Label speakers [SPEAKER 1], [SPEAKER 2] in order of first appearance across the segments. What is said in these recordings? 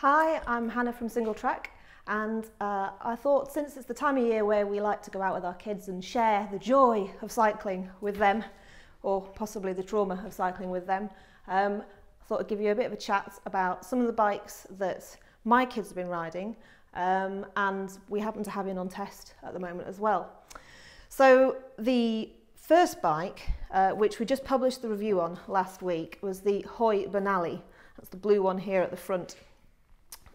[SPEAKER 1] Hi, I'm Hannah from Singletrack and uh, I thought since it's the time of year where we like to go out with our kids and share the joy of cycling with them or possibly the trauma of cycling with them, um, I thought I'd give you a bit of a chat about some of the bikes that my kids have been riding um, and we happen to have in on test at the moment as well. So the first bike, uh, which we just published the review on last week, was the Hoy Bonaly. That's the blue one here at the front.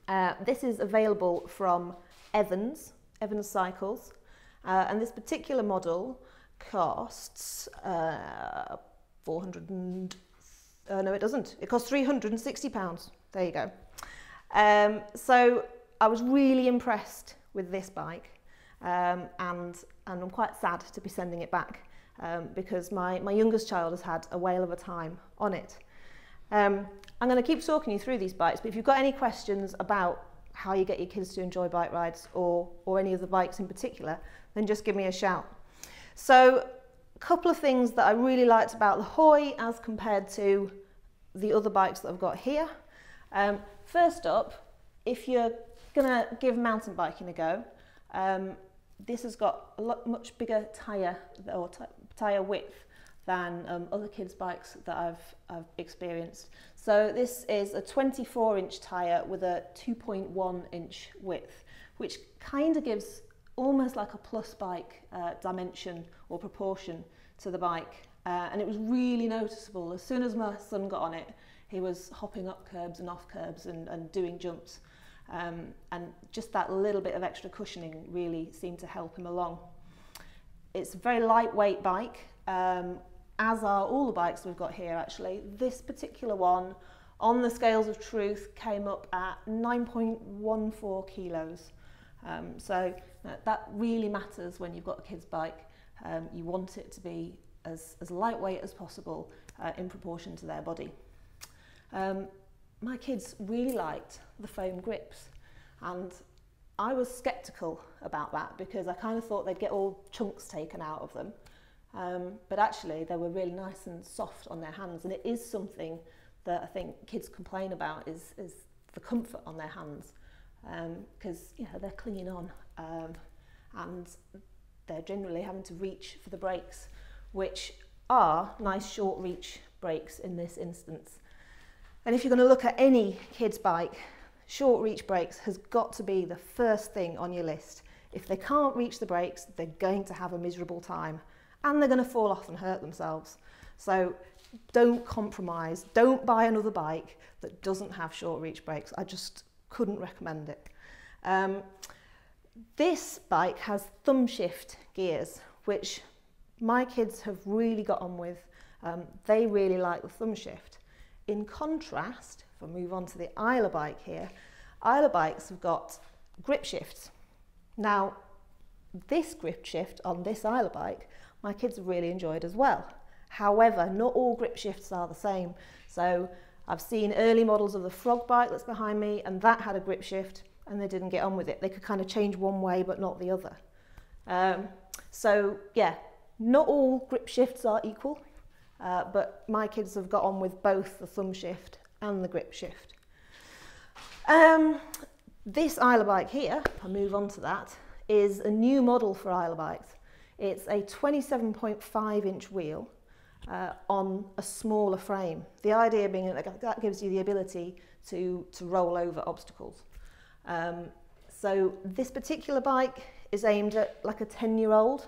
[SPEAKER 1] Uh, this is available from Evans, Evans Cycles, uh, and this particular model costs uh, 400 and, uh, no it doesn't, it costs 360 pounds, there you go. Um, so I was really impressed with this bike um, and, and I'm quite sad to be sending it back um, because my, my youngest child has had a whale of a time on it. Um, I'm going to keep talking you through these bikes, but if you've got any questions about how you get your kids to enjoy bike rides or, or any of the bikes in particular, then just give me a shout. So a couple of things that I really liked about the Hoy as compared to the other bikes that I've got here. Um, first up, if you're going to give mountain biking a go, um, this has got a lot, much bigger tyre or tyre width than um, other kids' bikes that I've, I've experienced. So this is a 24 inch tyre with a 2.1 inch width, which kind of gives almost like a plus bike uh, dimension or proportion to the bike. Uh, and it was really noticeable. As soon as my son got on it, he was hopping up curbs and off curbs and, and doing jumps. Um, and just that little bit of extra cushioning really seemed to help him along. It's a very lightweight bike, um, as are all the bikes we've got here actually. This particular one on the scales of truth came up at 9.14 kilos. Um, so uh, that really matters when you've got a kid's bike. Um, you want it to be as, as lightweight as possible uh, in proportion to their body. Um, my kids really liked the foam grips and I was skeptical about that because I kind of thought they'd get all chunks taken out of them. Um, but actually they were really nice and soft on their hands and it is something that I think kids complain about is, is the comfort on their hands because um, you know they're clinging on um, and they're generally having to reach for the brakes which are nice short reach brakes in this instance. And if you're going to look at any kid's bike, short reach brakes has got to be the first thing on your list. If they can't reach the brakes, they're going to have a miserable time and they're going to fall off and hurt themselves. So don't compromise. Don't buy another bike that doesn't have short reach brakes. I just couldn't recommend it. Um, this bike has thumb shift gears, which my kids have really got on with. Um, they really like the thumb shift. In contrast, if I move on to the Islabike here, Islabikes have got grip shifts. Now, this grip shift on this Islabike, my kids really enjoyed as well. However, not all grip shifts are the same. So I've seen early models of the frog bike that's behind me and that had a grip shift and they didn't get on with it. They could kind of change one way but not the other. Um, so yeah, not all grip shifts are equal. Uh, but my kids have got on with both the thumb shift and the grip shift. Um, this Islabike here, I'll move on to that, is a new model for Islabikes. It's a 27.5 inch wheel uh, on a smaller frame. The idea being that that gives you the ability to, to roll over obstacles. Um, so this particular bike is aimed at like a 10 year old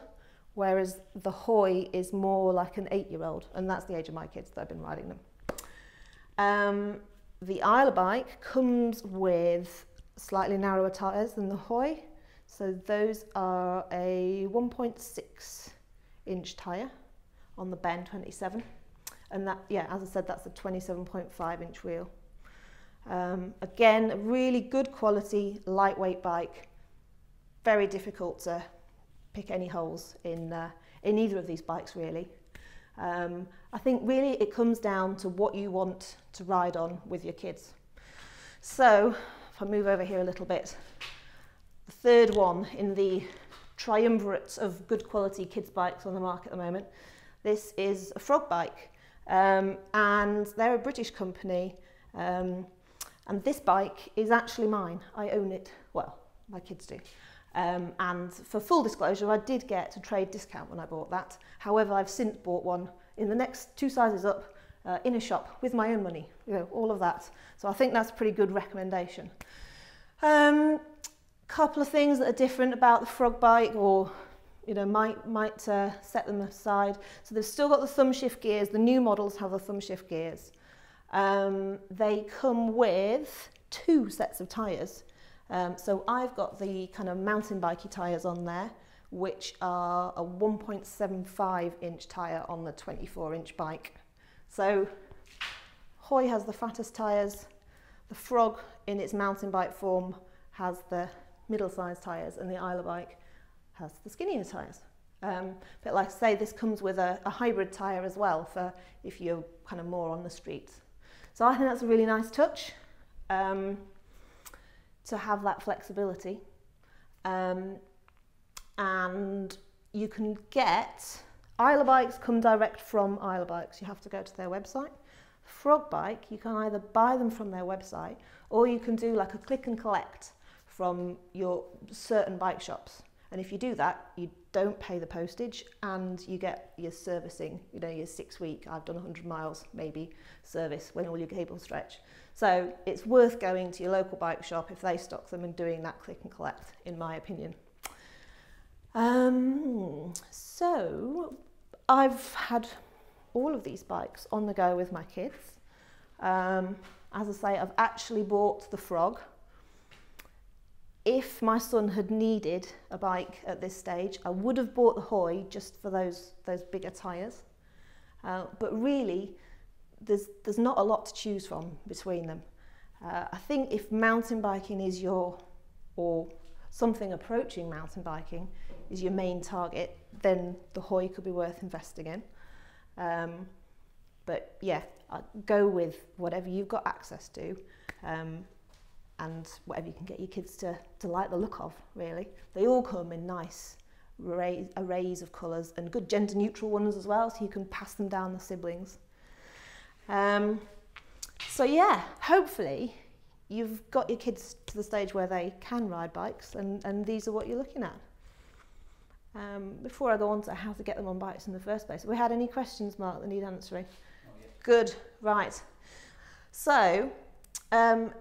[SPEAKER 1] whereas the Hoy is more like an eight-year-old, and that's the age of my kids that I've been riding them. Um, the Islabike comes with slightly narrower tyres than the Hoy, so those are a 1.6 inch tyre on the Beinn 27, and that, yeah, as I said, that's a 27.5 inch wheel. Um, again, a really good quality, lightweight bike, very difficult to pick any holes in, uh, in either of these bikes really. Um, I think really it comes down to what you want to ride on with your kids. So if I move over here a little bit, the third one in the triumvirate of good quality kids bikes on the market at the moment, this is a frog bike um, and they're a British company um, And this bike is actually mine. I own it. Well, my kids do. Um, and for full disclosure, I did get a trade discount when I bought that. However, I've since bought one in the next two sizes up uh, in a shop with my own money, you know, all of that. So I think that's a pretty good recommendation. Um, couple of things that are different about the frog bike or you know might might uh, set them aside. So they've still got the thumb shift gears. The new models have the thumb shift gears. Um, they come with two sets of tires um, so I've got the kind of mountain bikey tires on there which are a 1.75 inch tire on the 24 inch bike. So Hoy has the fattest tires the frog in its mountain bike form has the middle-sized tyres and the Islabike has the skinnier tyres. Um, but like I say, this comes with a, a hybrid tyre as well for if you're kind of more on the streets. So I think that's a really nice touch um, to have that flexibility. Um, and you can get, Islabikes come direct from Islabikes. You have to go to their website. Frog bike, you can either buy them from their website or you can do like a click and collect from your certain bike shops. And if you do that, you don't pay the postage and you get your servicing, you know, your six week, I've done 100 miles maybe, service when all your cables stretch. So it's worth going to your local bike shop if they stock them and doing that click and collect, in my opinion. Um, so I've had all of these bikes on the go with my kids. Um, as I say, I've actually bought the Frog, if my son had needed a bike at this stage, I would have bought the Hoy just for those, those bigger tyres. Uh, but really, there's, there's not a lot to choose from between them. Uh, I think if mountain biking is your, or something approaching mountain biking is your main target, then the Hoy could be worth investing in. Um, but yeah, I'd go with whatever you've got access to. Um, and whatever you can get your kids to, to like the look of, really. They all come in nice array, arrays of colours and good gender neutral ones as well, so you can pass them down the siblings. Um, so yeah, hopefully you've got your kids to the stage where they can ride bikes and, and these are what you're looking at. Um, before I go on to how to get them on bikes in the first place, have we had any questions, Mark, that need answering? Good, right. So, um,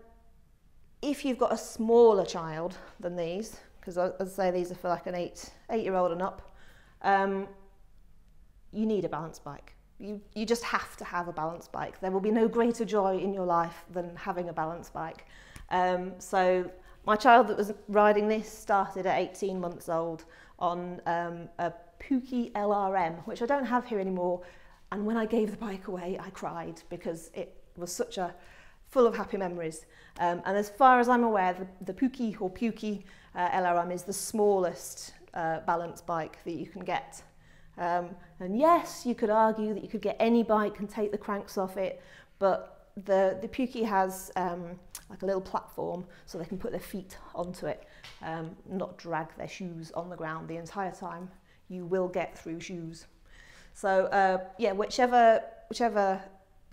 [SPEAKER 1] if you've got a smaller child than these, because as I say these are for like an eight eight year old and up, um, you need a balance bike. You, you just have to have a balance bike. There will be no greater joy in your life than having a balance bike. Um, so my child that was riding this started at 18 months old on um, a Puky LRM, which I don't have here anymore. And when I gave the bike away, I cried because it was such a full of happy memories. Um, and as far as I'm aware, the, the Puky or Puky uh, LRM is the smallest uh, balance bike that you can get. Um, and yes, you could argue that you could get any bike and take the cranks off it, but the, the Puky has um, like a little platform so they can put their feet onto it, um, not drag their shoes on the ground the entire time. You will get through shoes. So uh, yeah, whichever, whichever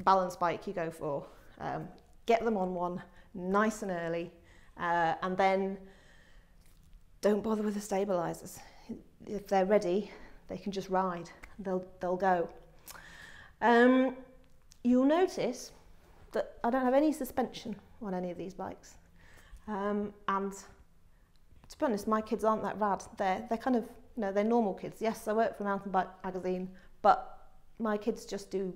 [SPEAKER 1] balance bike you go for, um, get them on one nice and early, uh, and then don't bother with the stabilizers. If they're ready, they can just ride. They'll, they'll go. Um, you'll notice that I don't have any suspension on any of these bikes. Um, and to be honest, my kids aren't that rad. They're, they're kind of, you know, they're normal kids. Yes, I work for Mountain Bike Magazine, but my kids just do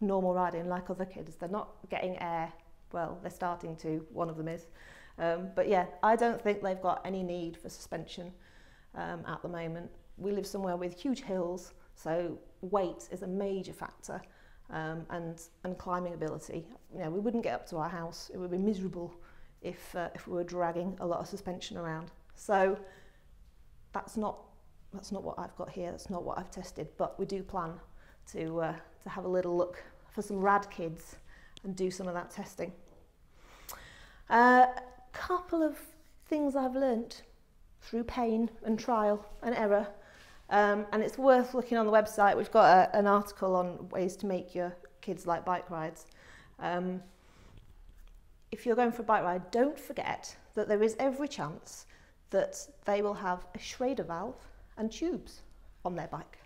[SPEAKER 1] normal riding like other kids. They're not getting air well, they're starting to, one of them is. Um, but yeah, I don't think they've got any need for suspension um, at the moment. We live somewhere with huge hills, so weight is a major factor um, and, and climbing ability. You know, we wouldn't get up to our house. It would be miserable if, uh, if we were dragging a lot of suspension around. So that's not, that's not what I've got here. That's not what I've tested, but we do plan to, uh, to have a little look for some rad kids and do some of that testing. A uh, couple of things I've learnt through pain and trial and error. Um, and it's worth looking on the website. We've got a, an article on ways to make your kids like bike rides. Um, if you're going for a bike ride, don't forget that there is every chance that they will have a Schrader valve and tubes on their bike.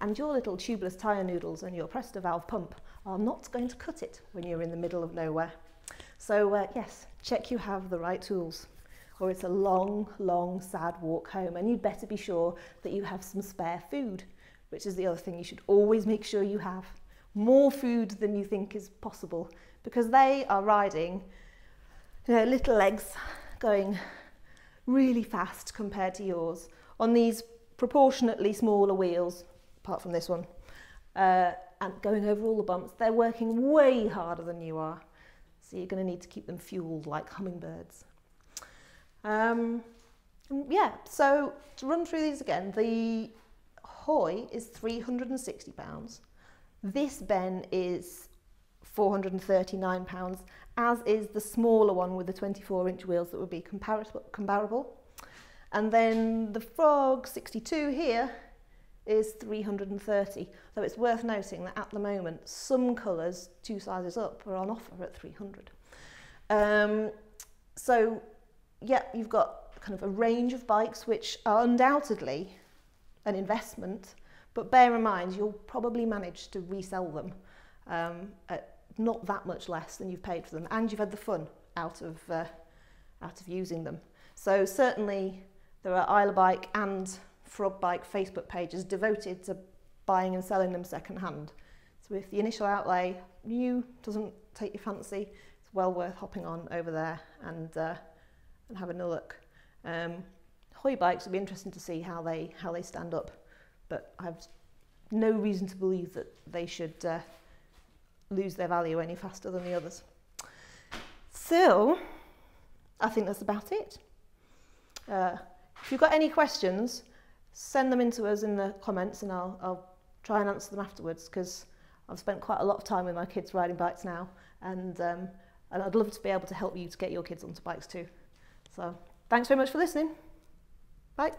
[SPEAKER 1] And your little tubeless tyre noodles and your Presta valve pump are not going to cut it when you're in the middle of nowhere. So uh, yes, check you have the right tools or it's a long, long, sad walk home and you'd better be sure that you have some spare food, which is the other thing you should always make sure you have. More food than you think is possible because they are riding you know, little legs going really fast compared to yours on these proportionately smaller wheels, apart from this one, uh, and going over all the bumps. They're working way harder than you are. So you're going to need to keep them fueled like hummingbirds. Um, yeah, so to run through these again, the Hoy is £360. This Beinn is £439, as is the smaller one with the 24 inch wheels that would be comparable. And then the Frog 62 here is 330, though it's worth noting that at the moment some colours, two sizes up, are on offer at 300. Um, so yeah, you've got kind of a range of bikes which are undoubtedly an investment, but bear in mind you'll probably manage to resell them um, at not that much less than you've paid for them, and you've had the fun out of uh, out of using them. So certainly there are Islabike and Frog Bike Facebook pages devoted to buying and selling them second hand. So if the initial outlay new doesn't take your fancy, it's well worth hopping on over there and uh, and having a look. Um, Hoy bikes would be interesting to see how they how they stand up, but I have no reason to believe that they should uh, lose their value any faster than the others. So, I think that's about it. Uh, if you've got any questions, send them in to us in the comments and I'll, I'll try and answer them afterwards because I've spent quite a lot of time with my kids riding bikes now and, um, and I'd love to be able to help you to get your kids onto bikes too. So thanks very much for listening. Bye.